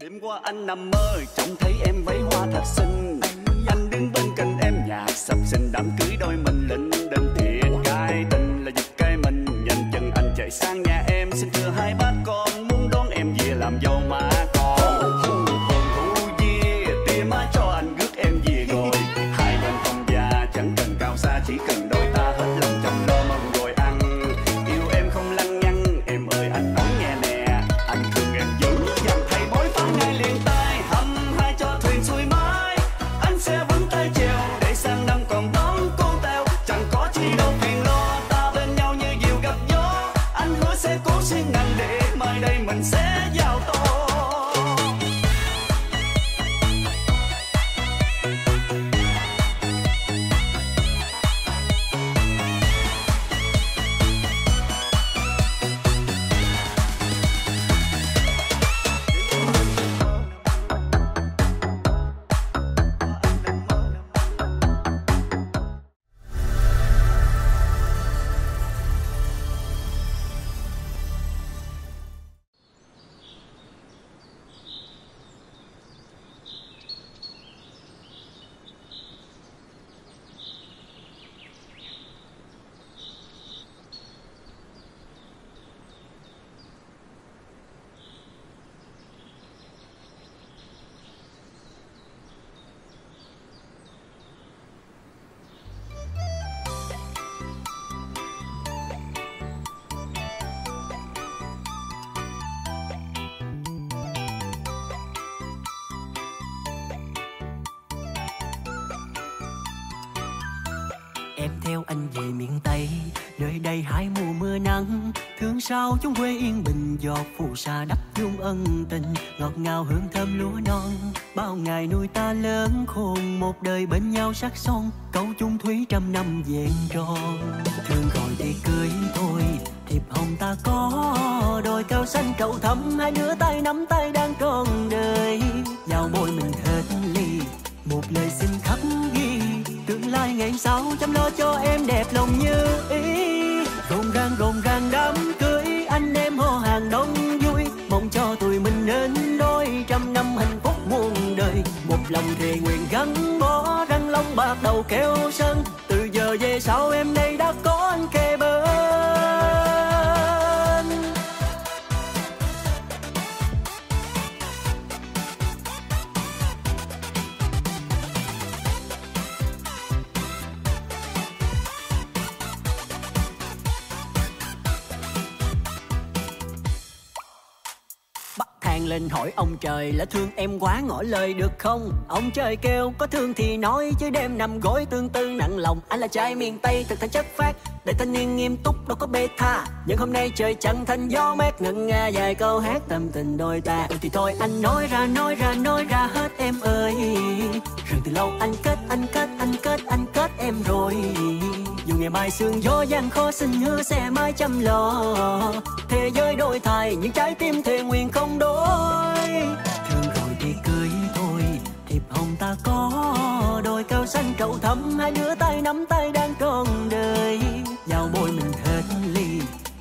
đêm qua anh nằm mơ, trông thấy em váy hoa thật xinh. Anh đứng bên cạnh em nhạc sập sinh đám cưới đôi mình lên đêm thiệt Cái tình là giật cái mình. Nhanh chân anh chạy sang nhà sao chúng quê yên bình Giọt phù sa đắp dung ân tình. Ngọt ngào hương thơm lúa non, Bao ngày nuôi ta lớn khôn. Một đời bên nhau sắc son Câu chung thúy trăm năm vẹn tròn. Thương rồi thì cưới thôi, Thiệp hồng ta có. Đôi cao xanh cầu thắm, Hai đứa tay nắm tay đang trọn đời. Vào môi mình hết ly, Một lời xin khắc ghi. Tương lai ngày sau chăm lo cho em đẹp lòng như ý. Lòng thề nguyện gắn bó, răng long bạc đầu kêu sân. Từ giờ về sau em đây đã có anh kề bên. Bắt thang lên hỏi ông trời thương em quá ngỏ lời được không? Ông trời kêu có thương thì nói, chứ đêm nằm gối tương tư nặng lòng. Anh là trai miền Tây, thực thành chất phát Để thanh niên nghiêm túc đâu có bê tha. Nhưng hôm nay trời chẳng thanh gió mát ngân nga vài câu hát tâm tình đôi ta. Ừ thì thôi anh nói ra nói ra nói ra hết em ơi. Rừng từ lâu anh kết anh kết anh kết anh kết em rồi. Dù ngày mai sương gió gian khó xin hứa sẽ mãi chăm lo. Thế giới đổi thay, những trái tim thề nguyện không đổi hồng ta có đôi cao xanh cậu thắm, hai đứa tay nắm tay đang còn đời. Giao môi mình hết ly,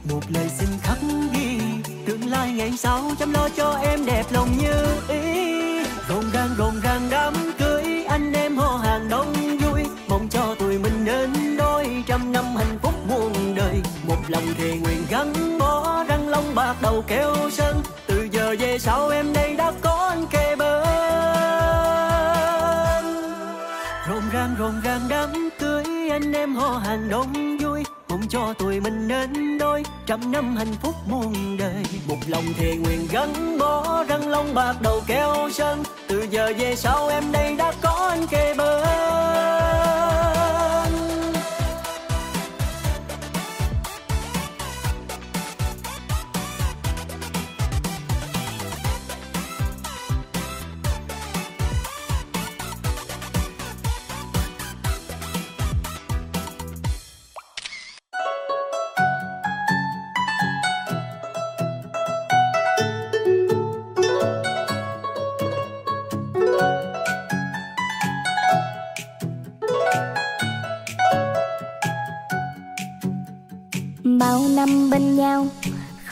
một lời xin khắc ghi. Tương lai ngày sau chăm lo cho em đẹp lòng như ý. Rộn ràng rộn ràng đám cưới cho tụi mình nên đôi. Trăm năm hạnh phúc muôn đời, một lòng thề nguyện gắn bó, răng long bạc đầu keo sơn từ giờ về sau em đây đã có anh kề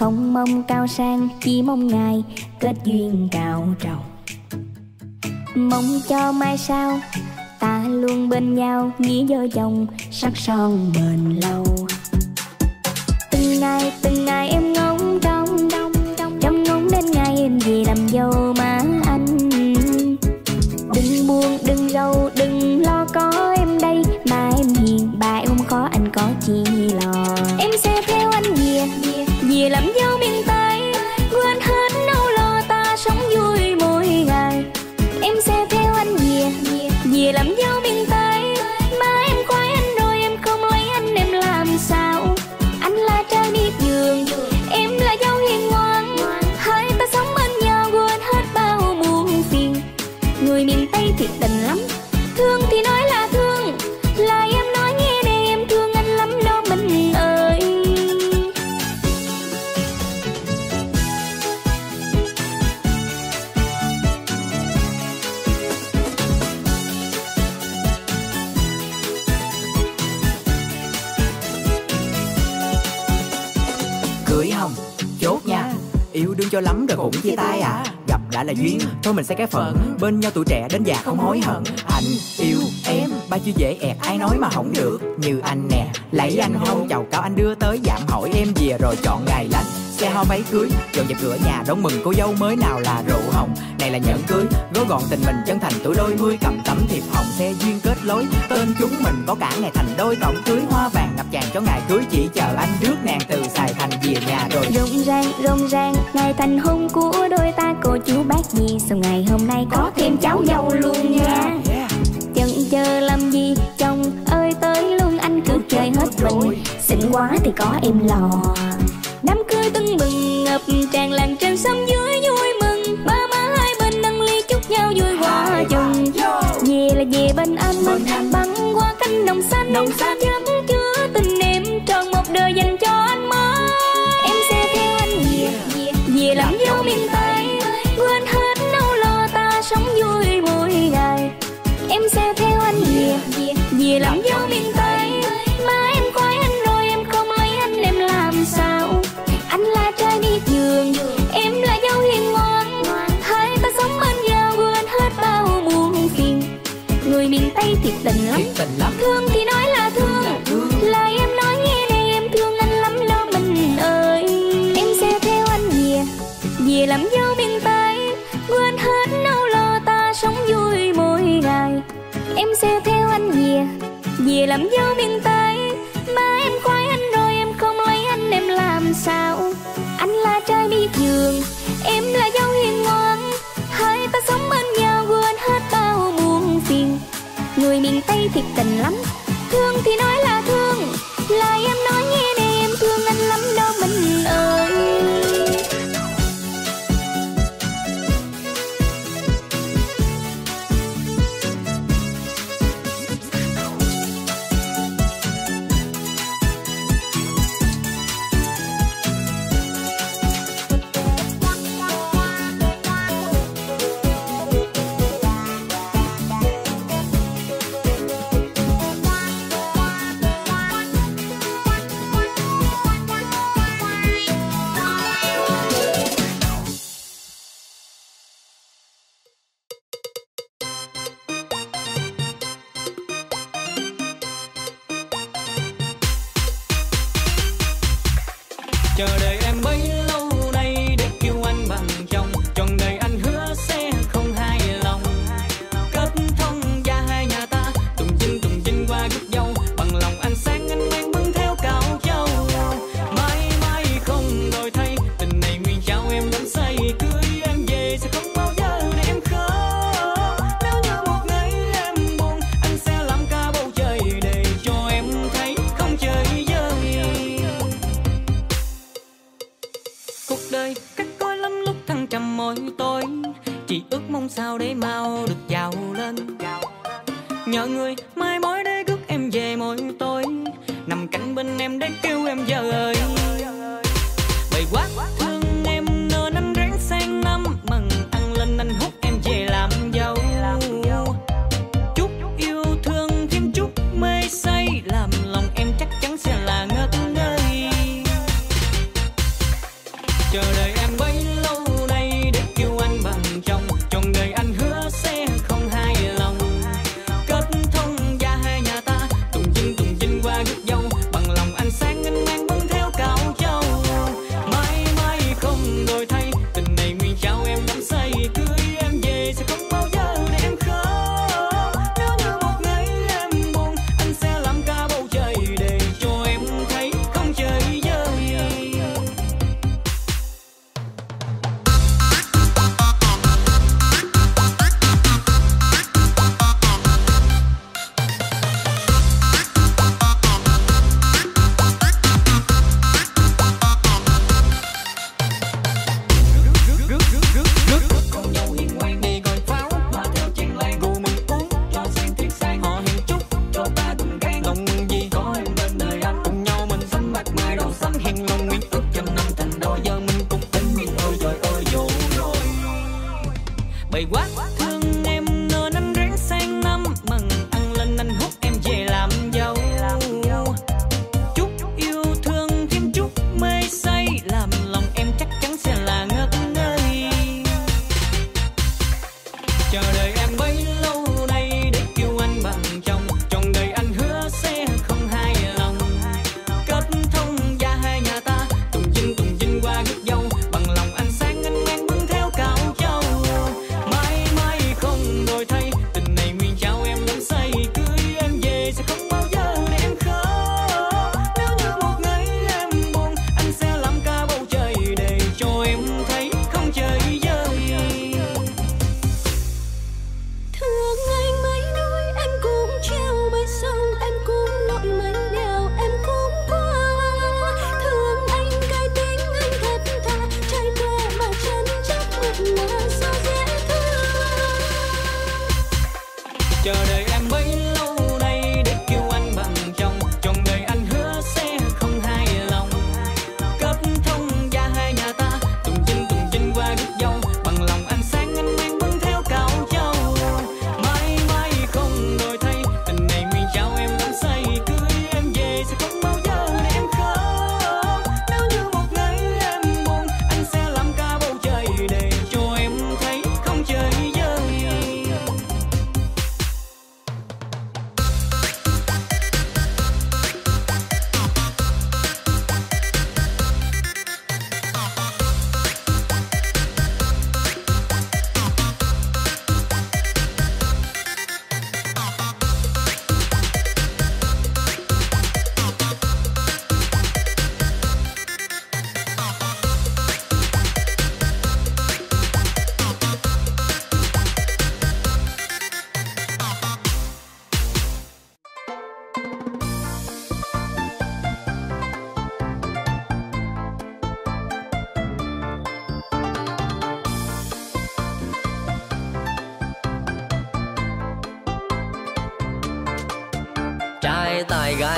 không mong cao sang, chỉ mong ngài kết duyên cao trầu. Mong cho mai sau, ta luôn bên nhau, nghĩ vợ chồng sắc son bền lâu. mình sẽ cái phận bên nhau tuổi trẻ đến già không hối hận. Anh yêu em ba chưa dễ ẹt, ai nói mà không được. Như anh nè, lấy anh không chầu cao anh đưa tới, giảm hỏi em về rồi chọn ngày lành. Xe hoa váy cưới, dọn dẹp cửa nhà, đón mừng cô dâu mới nào là rượu hồng. Này là nhẫn cưới, gói gọn tình mình chân thành, tuổi đôi mươi cầm tấm thiệp hồng. Xe duyên kết lối, tên chúng mình có cả ngày thành đôi, tổng cưới hoa vàng chàng cho ngày cưới chỉ chờ anh trước nàng từ xài thành về nhà rồi. Rộn ràng rộn ràng ngày thành hôn của đôi ta. Cô chú bác gì sau ngày hôm nay có, có thêm cháu dâu luôn nha. Yeah. chần chờ làm gì chồng ơi tới luôn anh cứ Ôi chơi hết mình. xinh quá thì có em lò. Đám cưới tưng bừng ngập tràn kỳ làm dấu miền tây.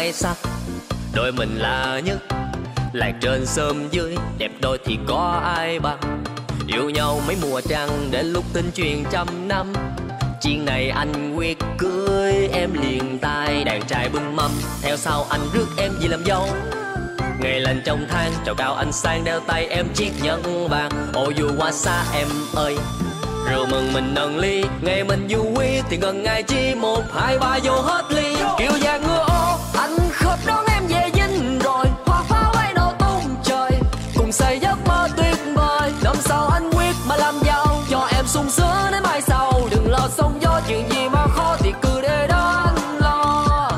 Trai sắc. Đôi mình là nhất lạc trên sớm dưới. Đẹp đôi thì có ai bằng? Yêu nhau mấy mùa trăng đến lúc tin truyền trăm năm. Chuyện này anh quyết cưới em liền tay đàn trai bưng mâm. Theo sau anh rước em vì làm dâu. Ngày lên trong thang trầu cao anh sang đeo tay em chiếc nhẫn vàng. Ô, dù qua xa em ơi, rượu mừng mình nâng ly. Ngày mình vui thì gần ngày chi một, hai ba vô hết ly. Kiểu gia xây giấc mơ tuyệt vời. Năm sau anh quyết mà làm giàu, cho em sung sướng đến mai sau. Đừng lo sống gió, chuyện gì mà khó thì cứ để đó anh lo.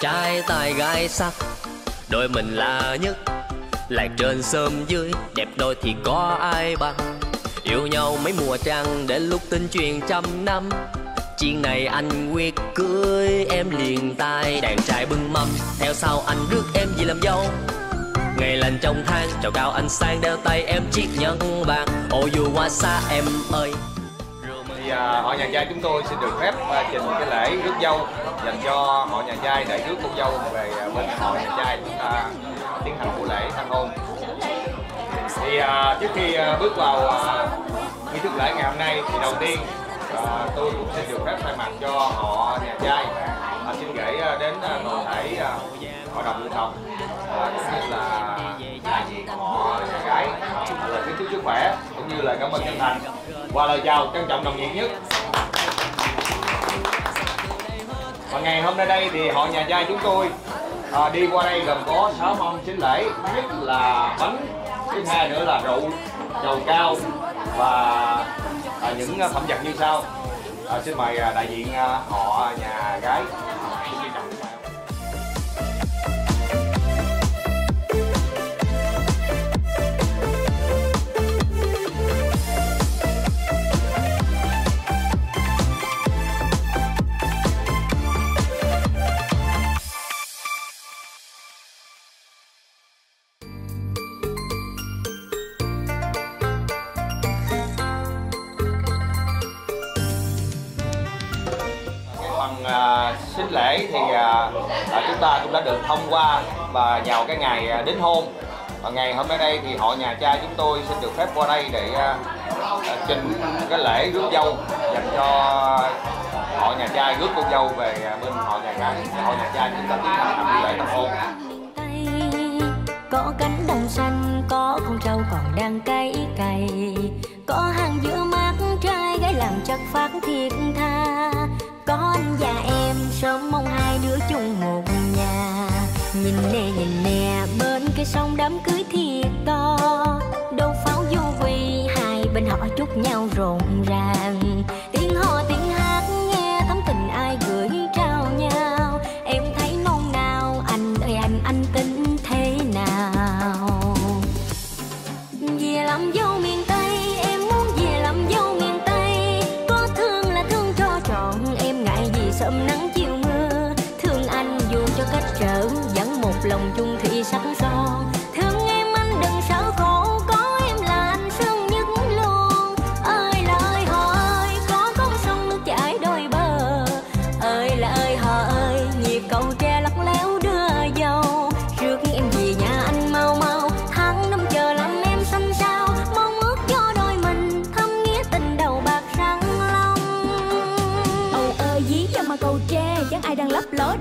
Trai tài gái sắc, đôi mình là nhất lạc trên sớm dưới đẹp đôi thì có ai bằng? Yêu nhau mấy mùa trăng đến lúc tin truyền trăm năm. Chuyện này anh quyết cưới em liền tay đàn trai bưng mâm. Theo sau anh rước em về làm dâu. Ngày lành trong tháng chào cao anh sang đeo tay em chiếc nhẫn vàng. Ô dù qua xa em ơi. Thì à, họ nhà trai chúng tôi xin được phép à, trình cái lễ rước dâu dành cho họ nhà trai để rước cô dâu về à, bên họ nhà trai chúng ta tiến hành lễ tân hôn thì à, trước khi à, bước vào à, nghi thức lễ ngày hôm nay thì đầu tiên à, tôi cũng xin được phép thay mặt cho họ nhà trai. À, xin gửi à, đến à, toàn thể à, hội đồng dân tộc à, cũng như là đại diện họ nhà gái lời kính chúc sức khỏe cũng như là cảm ơn chân thành. Và lời chào trân trọng nồng nhiệt nhất. Và ngày hôm nay đây thì họ nhà trai chúng tôi à, đi qua đây gồm có sáu mâm chính lễ thứ nhất là bánh thứ hai nữa là rượu dầu cao và à, những à, phẩm vật như sau. À, xin mời à, đại diện à, họ nhà gái. Được thông qua và vào cái ngày à, đính hôn. Và ngày hôm nay đây thì họ nhà cha chúng tôi xin được phép qua đây để à, à trình cái lễ rước dâu dành cho họ nhà trai rước cô dâu về à, bên họ nhà trai họ nhà trai chúng ta tiến hành lễ tân hôn. Có cánh đồng xanh có con trâu còn đang cày cày có hàng giữa mắt trai gái làm chắc phát thiệt tha. Có anh và em sớm mong hai đứa chung một nhà nhìn nè nhìn nè, bên cái sông đám cưới thiệt to. Đâu pháo du quy hai bên họ chúc nhau rộn ràng.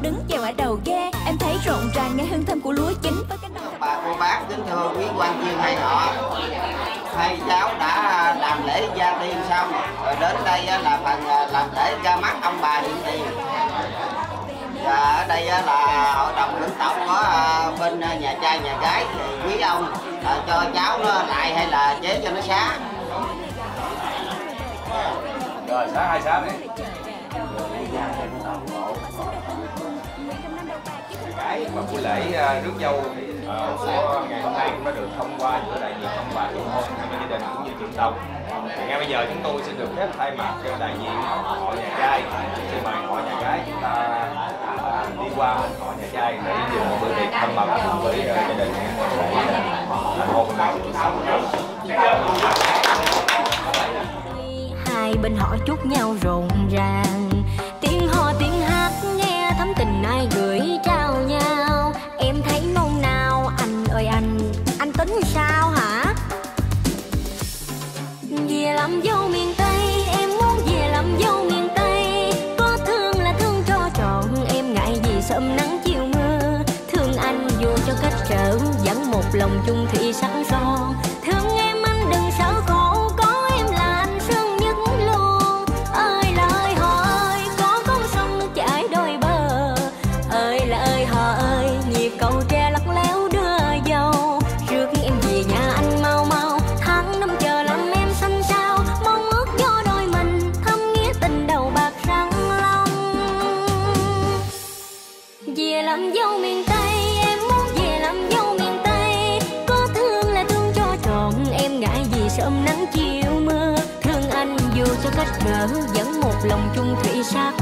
Đứng chèo ở đầu ghe Em thấy rộn ràng nghe hương thơm của lúa chín. Với cánh đồng bà cô bác kính thưa quý quan viên hai họ. Hai cháu đã làm lễ gia tiên xong. Rồi đến đây á là phần à, làm lễ ra mắt ông bà hiện tiền. Và ở đây á là hội đồng lãnh tộc có à, bên à, nhà trai nhà gái thì quý ông cho cháu nó lại hay là chế cho nó xá. Rồi sáng hai sáng này cái và buổi lễ à, rước dâu à, của ngày hôm nay cũng đã được thông qua giữa đại diện ông bà chủ hôn hai gia đình cũng như trường tông thì ngay bây giờ chúng tôi xin được phép thay mặt cho đại diện họ nhà trai xin mời họ nhà gái chúng ta à, đi qua bên họ nhà trai để dự một bữa tiệc thăm mật cùng với gia đình. Để à, hôn này hai bên họ chúc nhau rộn ràng. Vẫn một lòng chung thủy sắc.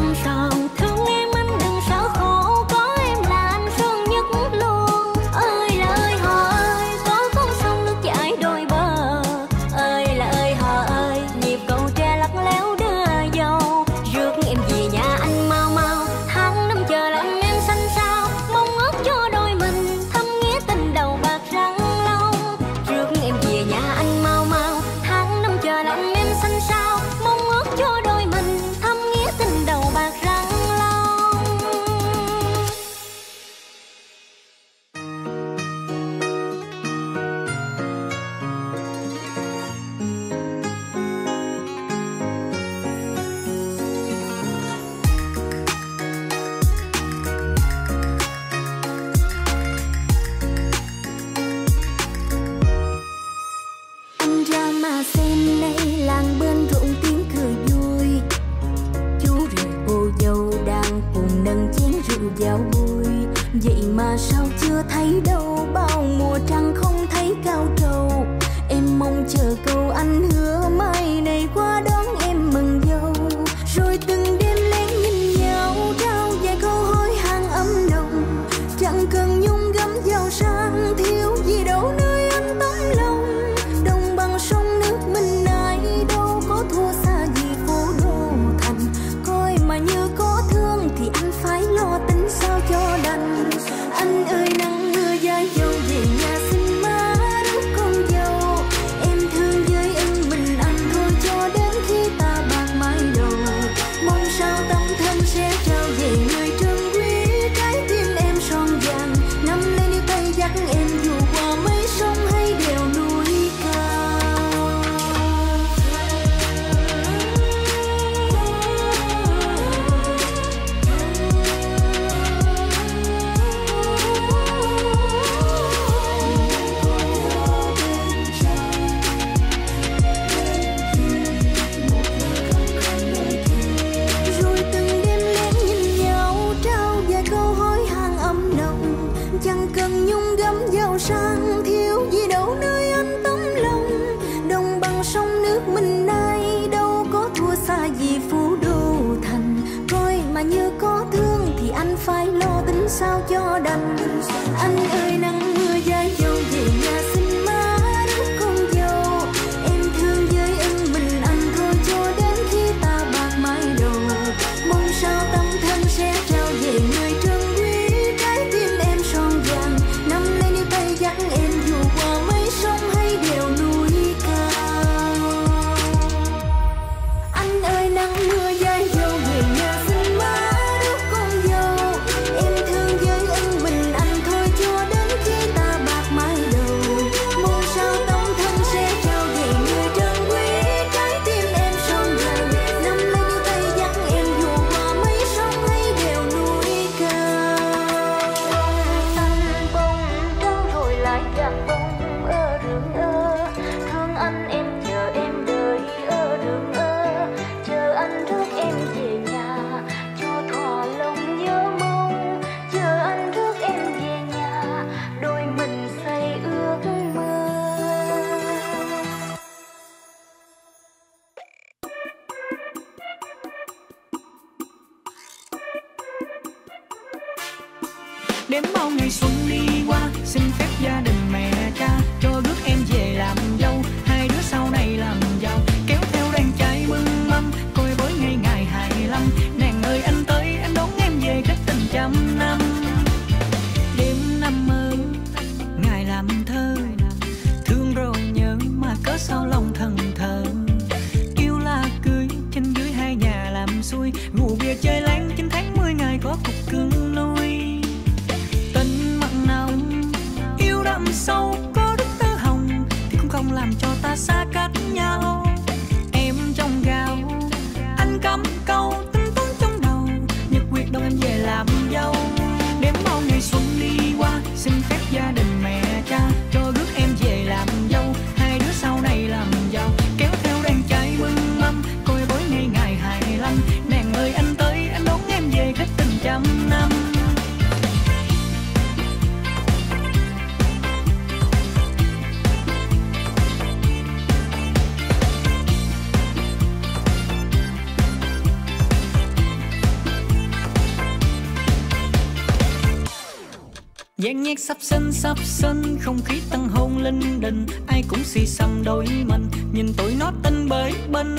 sắp sân sắp sân không khí tăng hồng linh đình. Ai cũng xì xăm đôi mình, nhìn tụi nó tinh bới bên.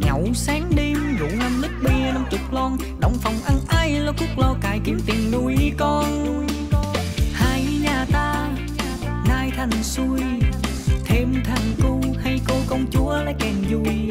Nhậu sáng đêm, rượu năm lít bia năm chục lon. Đóng phòng ăn ai, lo cúc lo cài kiếm tiền nuôi con. Hai nhà ta nay thành xuôi, thêm thằng cu hay cô công chúa lấy kèn vui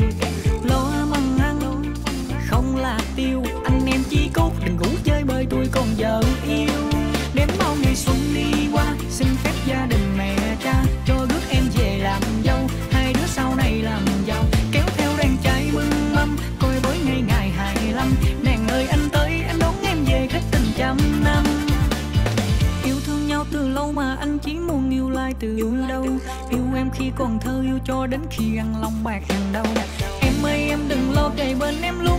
cho đến khi ăn lòng bạc hàng đầu em ơi, em đừng lo cày bên em luôn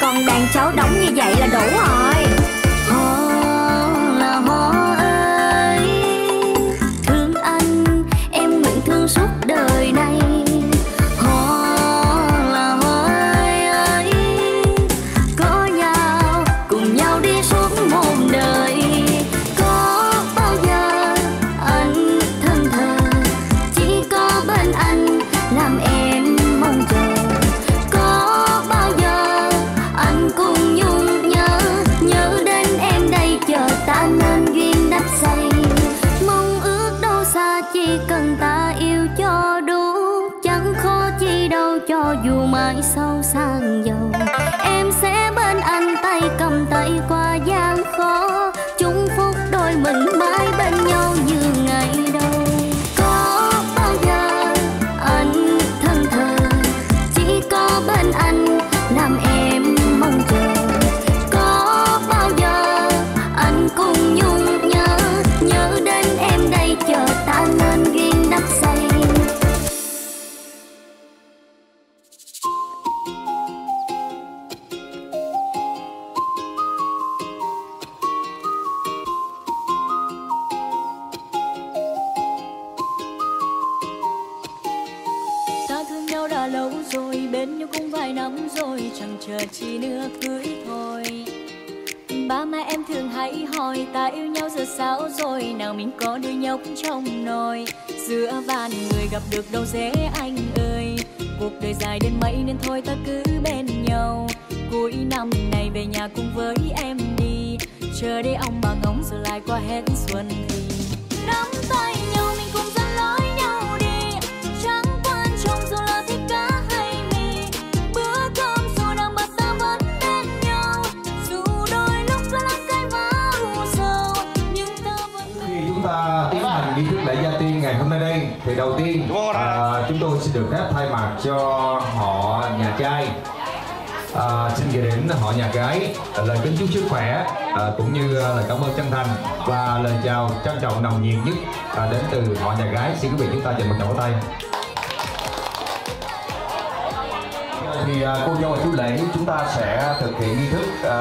con đàn cháu đóng như thức lễ gia tiên ngày hôm nay đây thì đầu tiên à, chúng tôi xin được phép thay mặt cho họ nhà trai. À, xin gửi đến họ nhà gái lời kính chúc sức khỏe à, cũng như lời cảm ơn chân thành và lời chào trân trọng nồng nhiệt nhất à, đến từ họ nhà gái. Xin quý vị chúng ta dành một tràng tay. Thì à, cô dâu và chú lễ chúng ta sẽ thực hiện nghi thức à,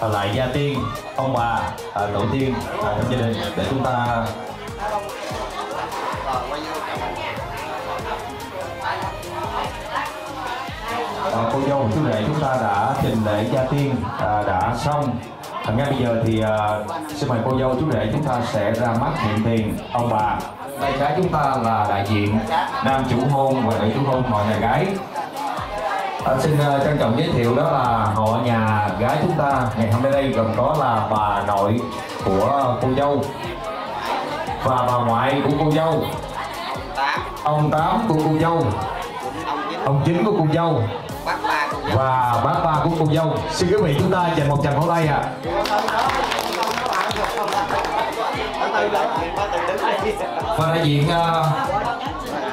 à, lại gia tiên ông bà à, tổ tiên à, trong gia đình để chúng ta à, cô dâu và chú rể chúng ta đã trình lễ gia tiên à, đã xong. À, ngay bây giờ thì à, xin mời cô dâu chú rể chúng ta sẽ ra mắt hiện tiền. Ông bà tay trái chúng ta là đại diện nam chủ hôn và nữ chủ hôn họ nhà gái. À, xin uh, trân trọng giới thiệu đó là họ nhà gái chúng ta. Ngày hôm nay đây gồm có là bà nội của cô dâu và bà ngoại của cô dâu ông tám của cô dâu ông chính của cô dâu và bác ba của cô dâu xin quý vị chúng ta dành một tràng pháo tay ạ. Và đại diện uh,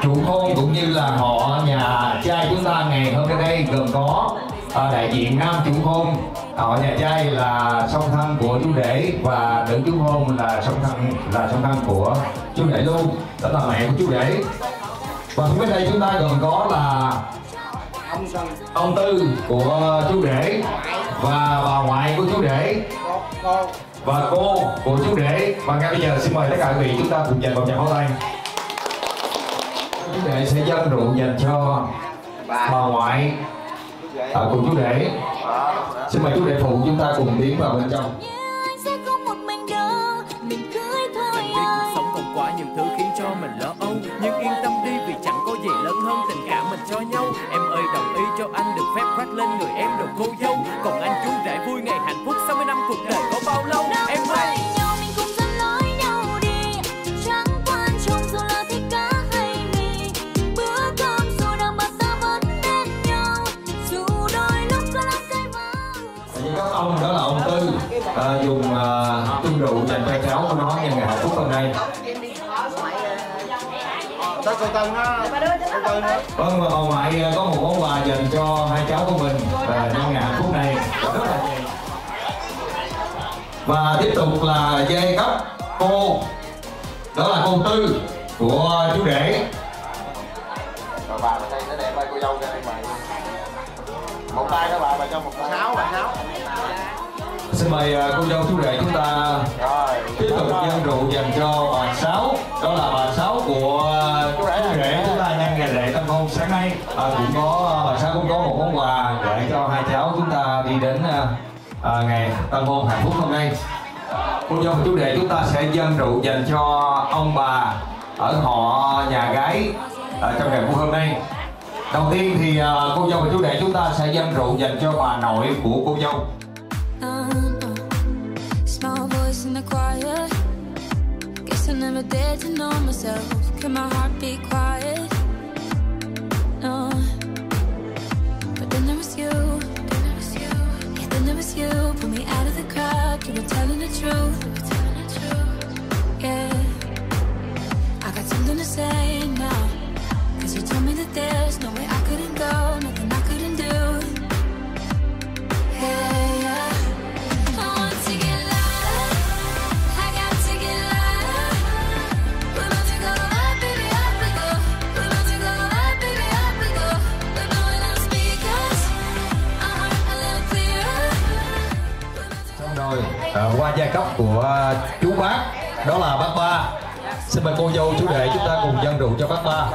chủ hôn cũng như là họ nhà trai chúng ta ngày hôm nay đây gồm có uh, đại diện nam chủ hôn họ nhà trai là song thân của chú rể và nữ chủ hôn là song thân là song thân của chú rể luôn. Đó là mẹ của chú rể. Và phía bên đây chúng ta gồm có là ông tư của chú rể và bà ngoại của chú rể. Và cô của chú rể. Và ngay bây giờ xin mời tất cả quý vị chúng ta cùng dành một tràng pháo tay. Chú rể sẽ dâng rượu dành cho bà. ngoại à, của chú rể. Xin mời chú rể phụ chúng ta cùng tiến vào bên trong. Mình sống còn quá nhiều thứ khiến cho mình lo Tới cô Tân á Cô Tân á Vâng, và bà ngoại à, có một món quà dành cho hai cháu của mình và nhân ngày hạnh phúc này rất là nhiều. và tiếp tục là giai cấp cô đó là cô tư của chú rể bà bên đây nó đẹp ơi, cô dâu ra đây mời. Một tay đó bà, bà cho một tay. Sáu, bà sáu. xin mời à, cô dâu chú rể chúng ta Rồi. tiếp tục dân rượu dành cho bà sáu đó là bà sáu của chú rể chúng ta nhân ngày lễ tân hôn sáng nay à, cũng có bà xã cũng có một món quà gửi cho hai cháu chúng ta đi đến à, à, ngày tân hôn hạnh phúc hôm nay cô dâu và chú đệ chúng ta sẽ dân rượu dành cho ông bà ở họ nhà gái à, trong ngày vui hôm nay đầu tiên thì à, cô dâu và chú đệ chúng ta sẽ dân rượu dành cho bà nội của cô dâu Guess I never dared to know myself. Can my heart be quiet? No. But then there was you. Then there was you. Yeah, then there was you. Pull me out of the crowd. You were telling the truth. You were telling the truth. Yeah. I got something to say now. Cause you told me that there's no way I couldn't go. Nothing à, qua giai cấp của chú bác đó là bác ba. Xin mời cô dâu chú đệ chúng ta cùng dân rượu cho bác ba.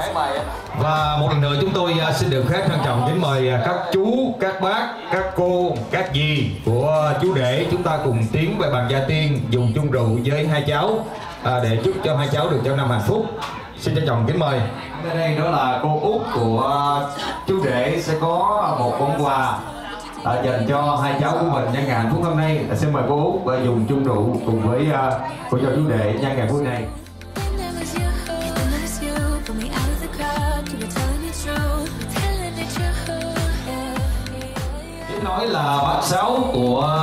Và một lần nữa chúng tôi à, xin được phép trân trọng kính mời à, các chú các bác các cô các dì của chú đệ. Chúng ta cùng tiến về bàn gia tiên dùng chung rượu với hai cháu à, để chúc cho hai cháu được cho năm hạnh phúc. Xin trân trọng kính mời. Đây đó là cô út của à, chú đệ sẽ có một món quà à, dành cho hai cháu của mình nhân ngày hạnh phúc hôm nay. À, xin mời cô út và dùng chung rượu cùng với uh, cô cho chú đệ nhân ngày vui này. Nói là bác sáu của à,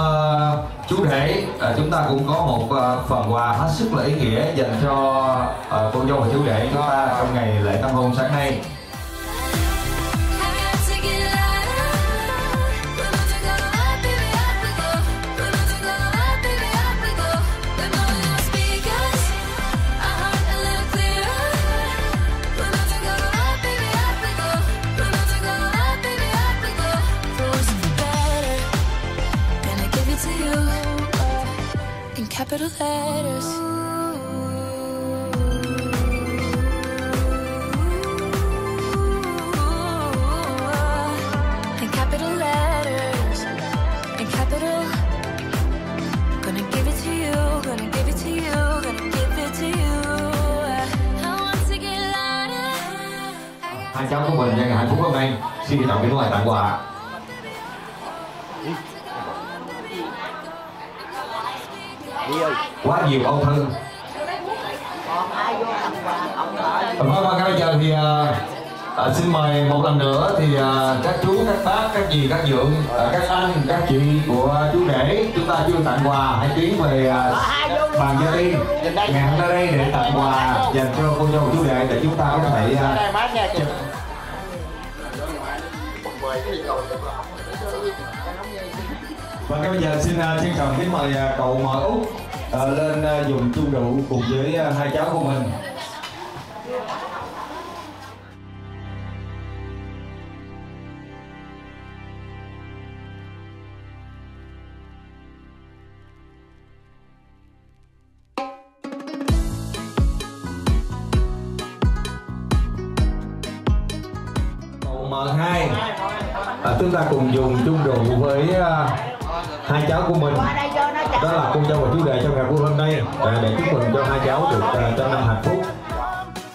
chú rể à, chúng ta cũng có một uh, phần quà hết sức là ý nghĩa dành cho uh, cô dâu và chú rể chúng ta trong ngày lễ tân hôn sáng nay. Capital letters. In capital letters, in capital. Gonna give it to you, gonna give it to you, gonna give it to you. Hai cháu của mình nhân hạnh phúc hôm nay xin trân trọng kính mời tặng quà quá nhiều âu thân Vâng, vâng, bây giờ thì à, à, xin mời một lần nữa thì à, các chú, các bác, các dì, các dượng, à, các anh, các chị của chú rể chúng ta chưa tặng quà. Hãy tiến về à, bàn gia tiên hôm nay đây để tặng quà dành cho cô dâu chú rể để chúng ta có thể à, chụp. Và ngay bây giờ xin uh, trân trọng kính mời uh, cậu mời Út uh, lên uh, dùng chung rượu cùng với uh, hai cháu của mình. Cậu M2 à, chúng ta cùng dùng chung rượu với hai cháu của mình. Đó là cô dâu và chú rể trong ngày vui hôm nay. À, để chúc mừng cho hai cháu được à, trăm năm hạnh phúc.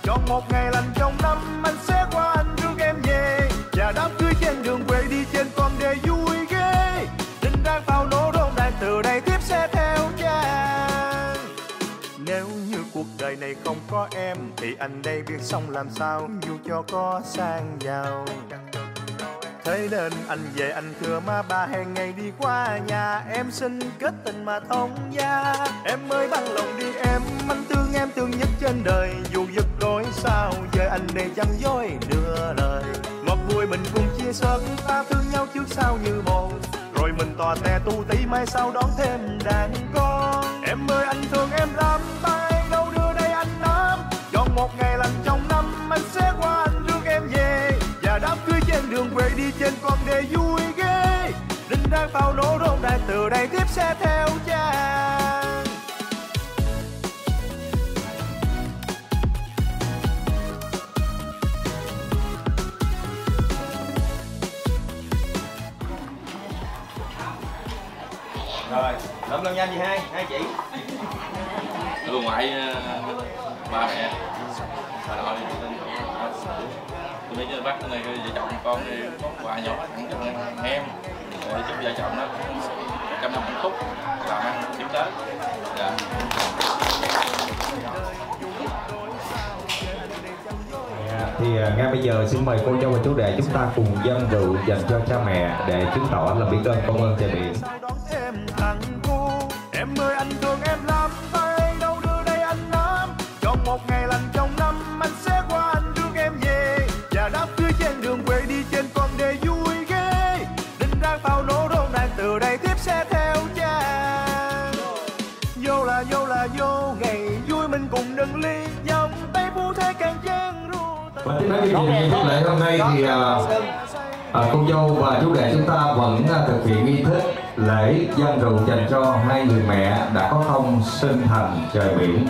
Chọn một ngày lành trong năm anh sẽ qua anh rước em về Và đám cưới trên đường quê đi trên con đê vui ghê. Đình đang pháo nổ đôn đàn từ đây tiếp sẽ theo cha. Nếu như cuộc đời này không có em Thì anh đây biết sống làm sao dù cho có sang giàu Thế nên anh về anh thưa má ba hẹn ngày đi qua nhà. Em xin kết tình mà thông gia. Em ơi bằng lòng đi, em Anh thương, em thương nhất trên đời. Dù giật đôi sao, Giờ anh đây chẳng dối đưa lời. Ngọt vui mình cùng chia sớt, ta thương nhau trước sau như một rồi mình tò te tu tí mai sau đón thêm đàn con. Em ơi anh thương em lắm tay đâu đưa đây anh nắm chọn một ngày trên đường quê đi trên con đê vui ghê. Đinh đang pháo nổ rộn đài từ đây tiếp sẽ theo chàng rồi lượm lần nhanh gì hai? Hai chị? Bà ngoại ờ, ba mẹ tôi biết bác cái này vợ chồng con thì có quà nhỏ tặng cho em để chúc vợ chồng nó trăm năm hạnh phúc làm ăn kiếm tới. Dạ. Thì à, ngay bây giờ xin mời cô dâu và chú rể chúng ta cùng dâng rượu dành cho cha mẹ để chứng tỏ lòng biết ơn công ơn trời biển Và tiếp đến chương trình lễ hôm nay thì à, à, cô dâu và chú rể chúng ta vẫn à, thực hiện nghi thức lễ dân rượu dành cho hai người mẹ đã có công sinh thành trời biển.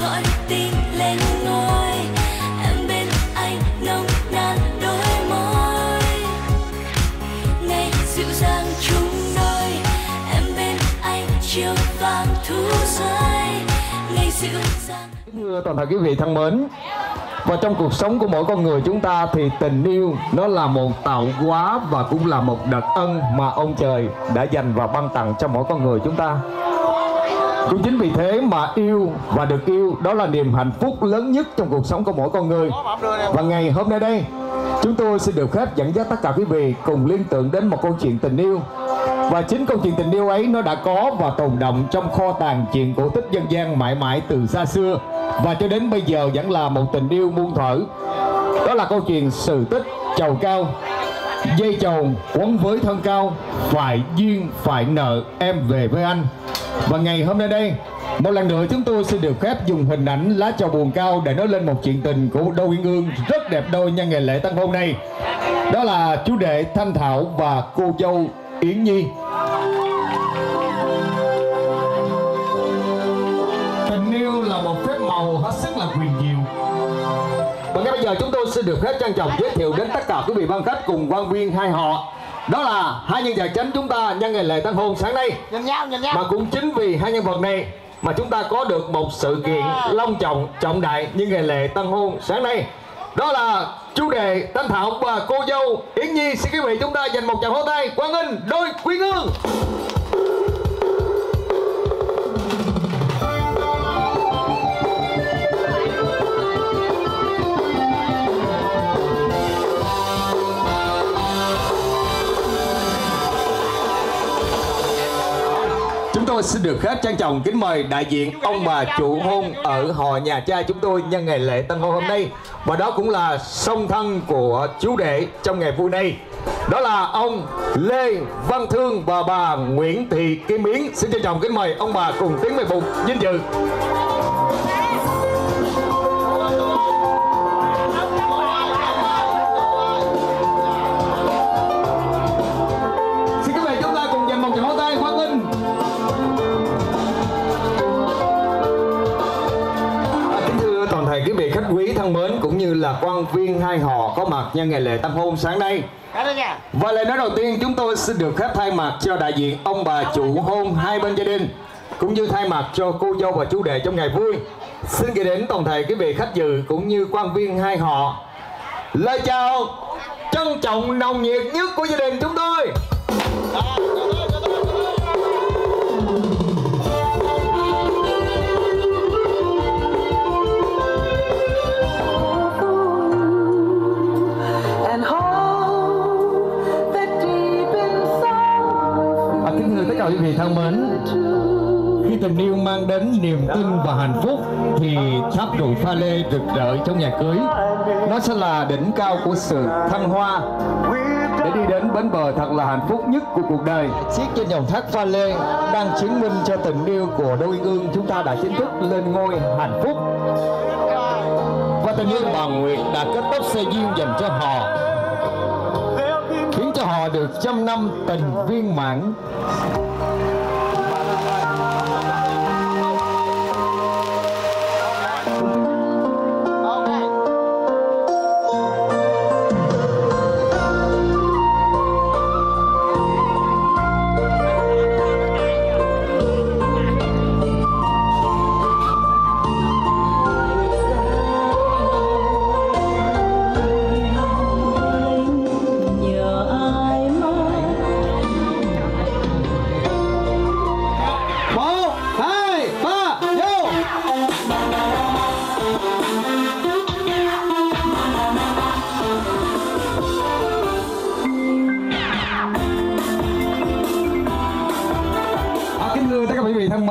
Gọi tin lên ngôi. Em bên anh nồng nàn đôi môi. Ngày dịu dàng chung đôi em bên anh chiều vàng thu rơi. Ngày dịu dàng Thưa toàn thể quý vị thân mến, và trong cuộc sống của mỗi con người chúng ta thì tình yêu nó là một tạo hóa và cũng là một đặc ân mà ông trời đã dành và ban tặng cho mỗi con người chúng ta. Cũng chính vì thế mà yêu và được yêu đó là niềm hạnh phúc lớn nhất trong cuộc sống của mỗi con người. Và ngày hôm nay đây, chúng tôi xin được phép dẫn dắt tất cả quý vị cùng liên tưởng đến một câu chuyện tình yêu. Và chính câu chuyện tình yêu ấy nó đã có và tồn động trong kho tàng chuyện cổ tích dân gian mãi mãi từ xa xưa và cho đến bây giờ vẫn là một tình yêu muôn thuở. Đó là câu chuyện sự tích chầu cao dây chầu, quấn với thân cao, phải duyên, phải nợ, em về với anh. Và ngày hôm nay đây, một lần nữa chúng tôi xin được phép dùng hình ảnh lá chầu buồn cao để nói lên một chuyện tình của đôi uyên ương rất đẹp đôi nhân ngày lễ tân hôn này. Đó là chú đệ Thanh Thảo và cô dâu Yến Nhi. Giờ chúng tôi xin được phép trân trọng giới thiệu đến tất cả quý vị ban khách cùng quan viên hai họ. Đó là hai nhân vật chính chúng ta nhân ngày lễ tân hôn sáng nay. Nhìn nhau nhìn nhau. Mà cũng chính vì hai nhân vật này mà chúng ta có được một sự kiện long trọng trọng đại như ngày lễ tân hôn sáng nay. Đó là chú đề Thanh Thảo và cô dâu Yến Nhi. Xin quý vị chúng ta dành một tràng hô tay quan nghênh đôi quyến ương xin được hết trang trọng kính mời đại diện ông bà chủ hôn ở họ nhà trai chúng tôi nhân ngày lễ tân hôn hôm nay. Và đó cũng là song thân của chú đệ trong ngày vui này. Đó là ông Lê Văn Thương và bà Nguyễn Thị Kim Yến. Xin trân trọng kính mời ông bà cùng tiến về bục vinh dự. Quan viên hai họ có mặt nhân ngày lễ tân hôn sáng nay. Và lời nói đầu tiên chúng tôi xin được phép thay mặt cho đại diện ông bà chủ hôn hai bên gia đình cũng như thay mặt cho cô dâu và chú rể trong ngày vui. Xin gửi đến toàn thể quý vị khách dự cũng như quan viên hai họ lời chào trân trọng nồng nhiệt nhất của gia đình chúng tôi. À, cả quý vị thân mến. Khi tình yêu mang đến niềm tin và hạnh phúc thì tháp rượu pha lê rực rỡ trong nhà cưới. Nó sẽ là đỉnh cao của sự thăng hoa để đi đến bến bờ thật là hạnh phúc nhất của cuộc đời. Chiếc trên dòng thác pha lê đang chứng minh cho tình yêu của đôi ương chúng ta đã chính thức lên ngôi hạnh phúc. Và tình yêu bà Nguyệt đã kết thúc xe duyên dành cho họ khiến cho họ được trăm năm tình viên mãn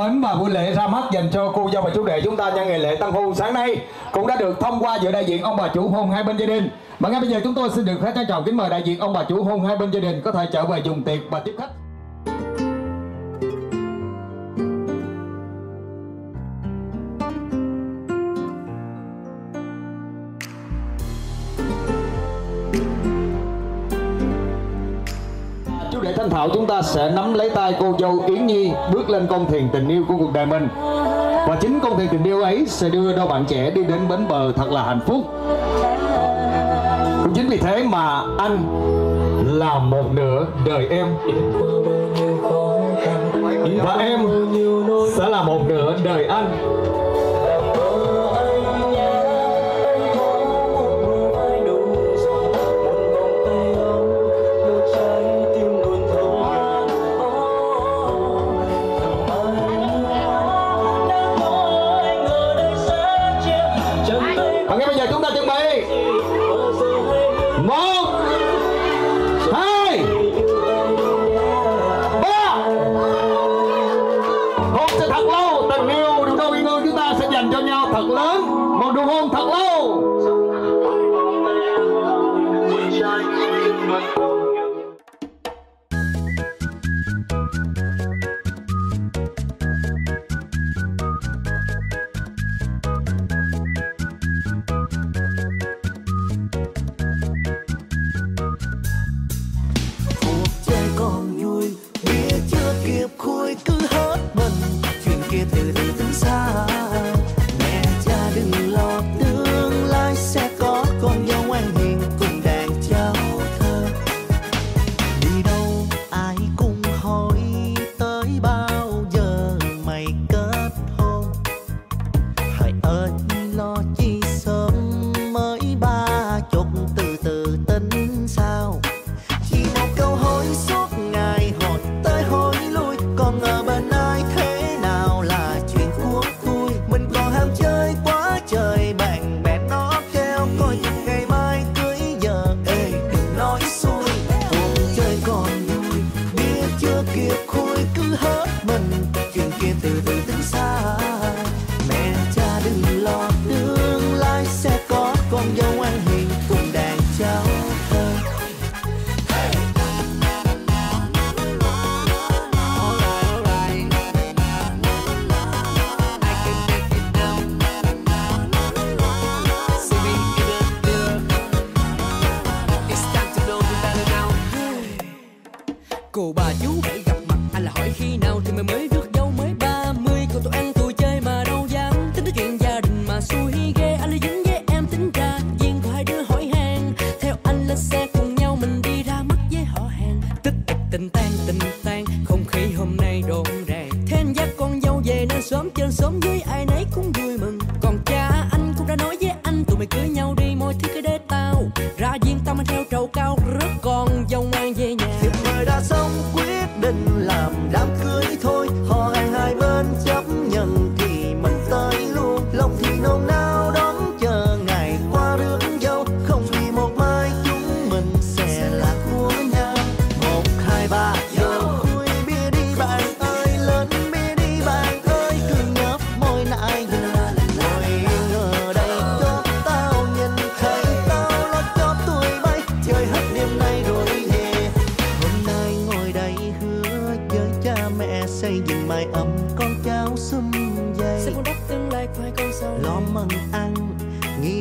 mến và buổi lễ ra mắt dành cho cô dâu và chú rể chúng ta nhân ngày lễ tân hôn sáng nay cũng đã được thông qua giữa đại diện ông bà chủ hôn hai bên gia đình. Và ngay bây giờ chúng tôi xin được phép trân trọng kính mời đại diện ông bà chủ hôn hai bên gia đình có thể trở về dùng tiệc và tiếp khách. Chú Thảo chúng ta sẽ nắm lấy tay cô dâu Yến Nhi bước lên con thuyền tình yêu của cuộc đời mình. Và chính con thuyền tình yêu ấy sẽ đưa đôi bạn trẻ đi đến bến bờ thật là hạnh phúc. Cũng chính vì thế mà anh là một nửa đời em. Và em sẽ là một nửa đời anh.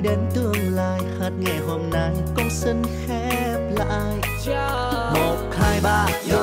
đến tương lai hát nghe hôm nay con xin khép lại một hai ba yeah.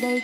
đây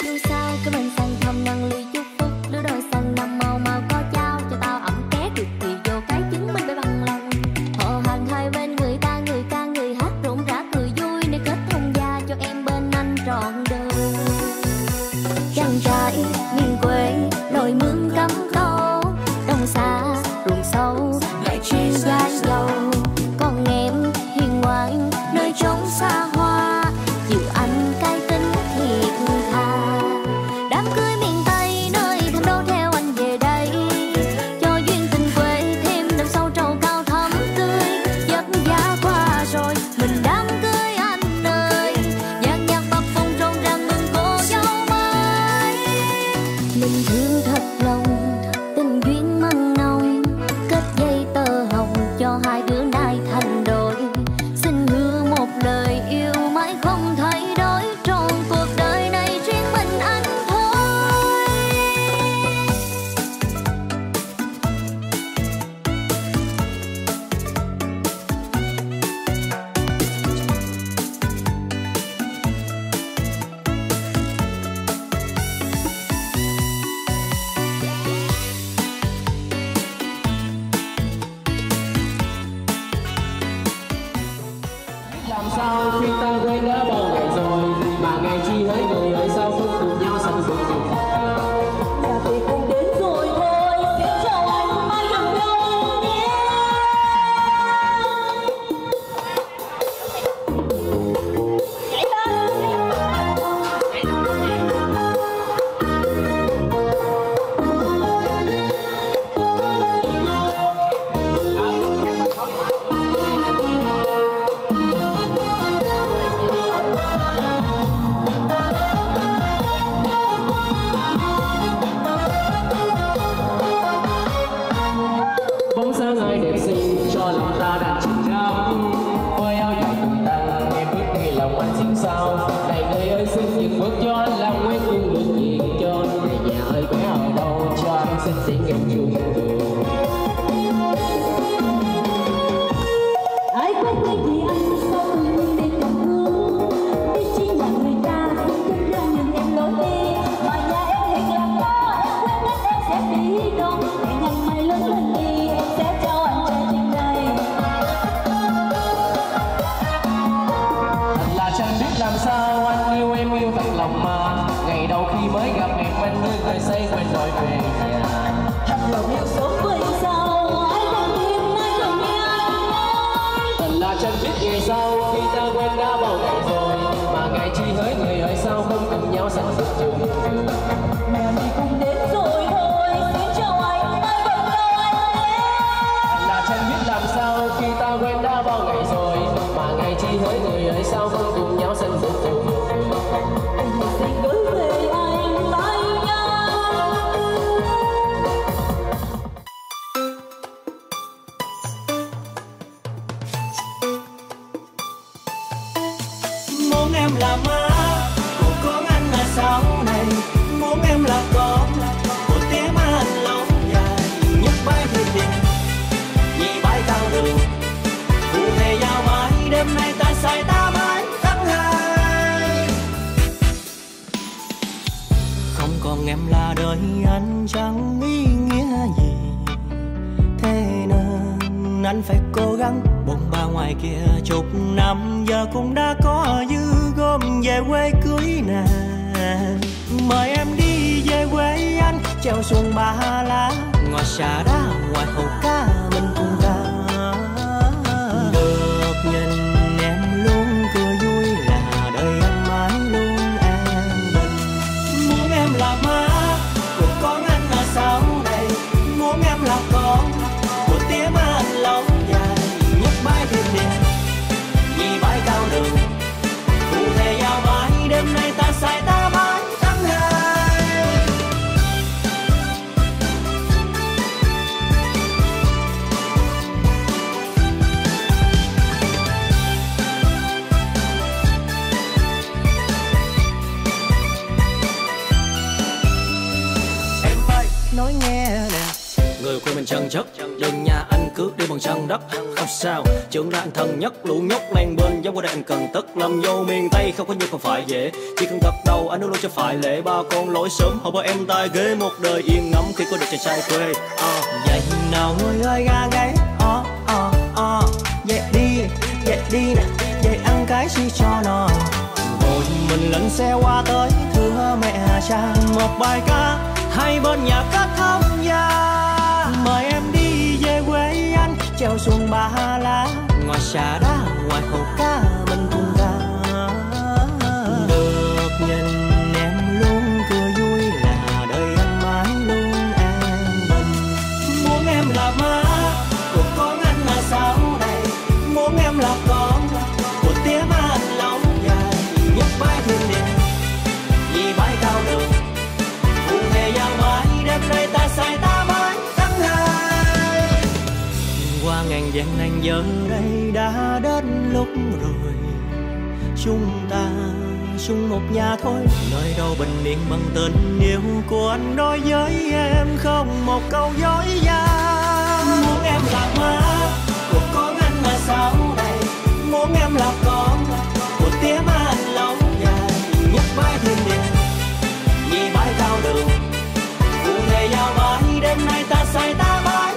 sao? Trưởng ra anh thân nhất, lũ nhóc lan bên giống qua đây anh cần tất lâm vô miền tây. Không có như không phải dễ, chỉ cần gật đầu, anh luôn cho phải lễ. Ba con lỗi sớm hậu bờ em tai ghế một đời yên ngắm khi có được chàng trai quê. À. vậy nào người ơi ga gáy o o o dậy đi dậy đi nè dậy ăn cái gì cho nó. Một mình lần xe qua tới, thưa mẹ cha, một bài ca, hay bên nhà các thông gia treo xuống ba lá. Ngoài xa đá ngoài hồ cá gian anh giờ đây đã đến lúc rồi. Chúng ta chung một nhà thôi. Nơi đâu bình yên bằng tình yêu của anh đối với em, không một câu dối gian muốn em là má của con anh mà sau này? Muốn em là con của tiếng anh lâu dài. Nhất vai thiên địa nhị bãi cao đường. Vụ này giao bãi đêm nay ta say ta bãi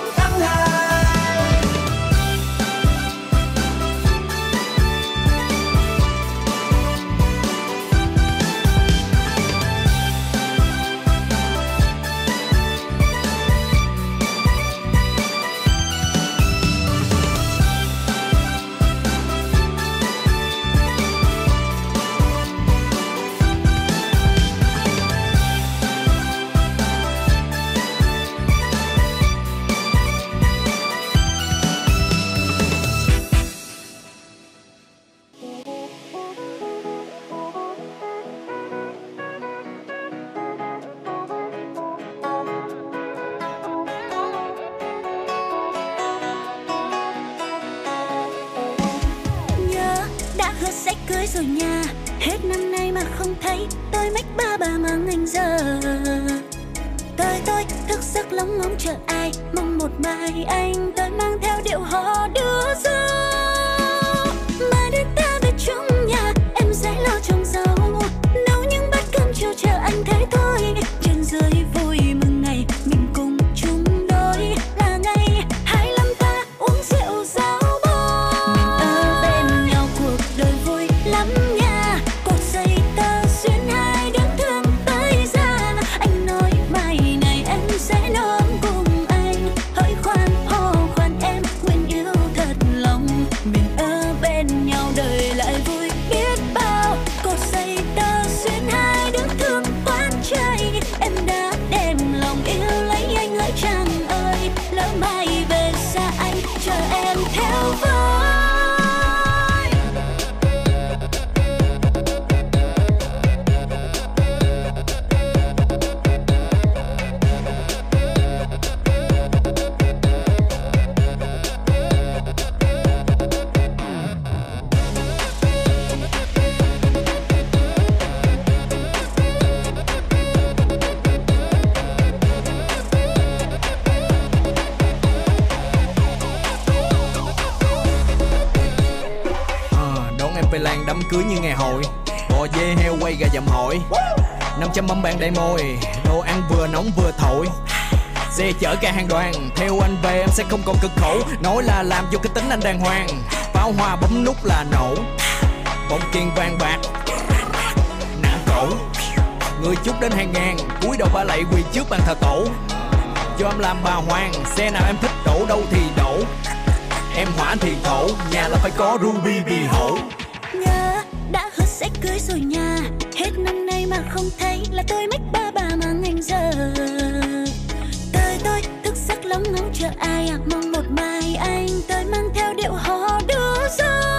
cưới như ngày hội. Bò dê heo quay gà dầm hội 500 mâm bàn đầy môi. Đồ ăn vừa nóng vừa thổi. Xe chở cả hàng đoàn. Theo anh về em sẽ không còn cực khổ. Nói là làm vô cái tính anh đàng hoàng. Pháo hoa bấm nút là nổ. Bông tiền vàng bạc. Nặng cổ. Người chúc đến hàng ngàn. Cúi đầu ba lạy quỳ trước bàn thờ tổ. Cho em làm bà hoàng. Xe nào em thích đổ, đâu thì đổ. Em hỏa thì thổ nhà là phải có ruby bì hổ sẽ cưới rồi nha. Hết năm nay mà không thấy là tôi mách ba bà mà ngành giờ Tới tôi, thức giấc lóng ngóng chờ ai à Mong một mai anh tới mang theo điệu hò đua dâu